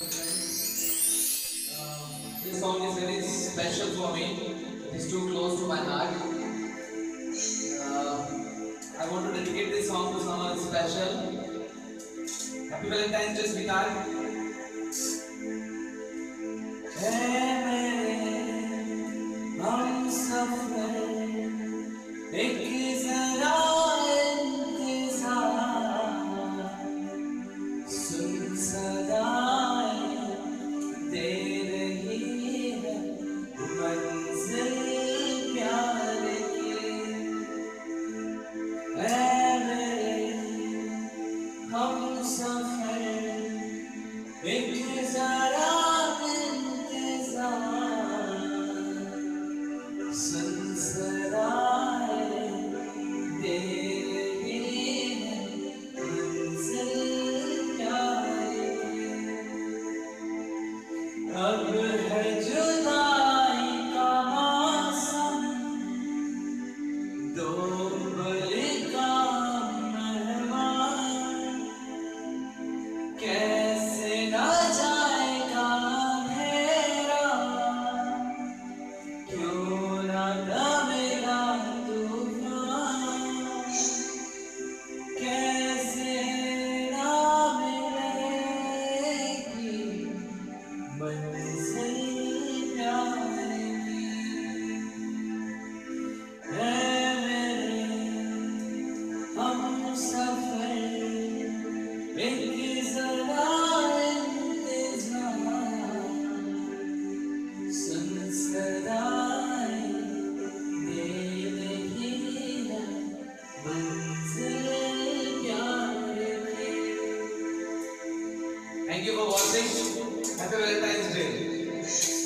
This song is very special for me. It is too close to my heart. Uh, I want to dedicate this song to someone special. Happy Valentine's Day, sweetheart. مسافر انتظار آب انتظار سنسرائے دل میں منزل جائے اب Thank you for watching. Happy Valentine's Day.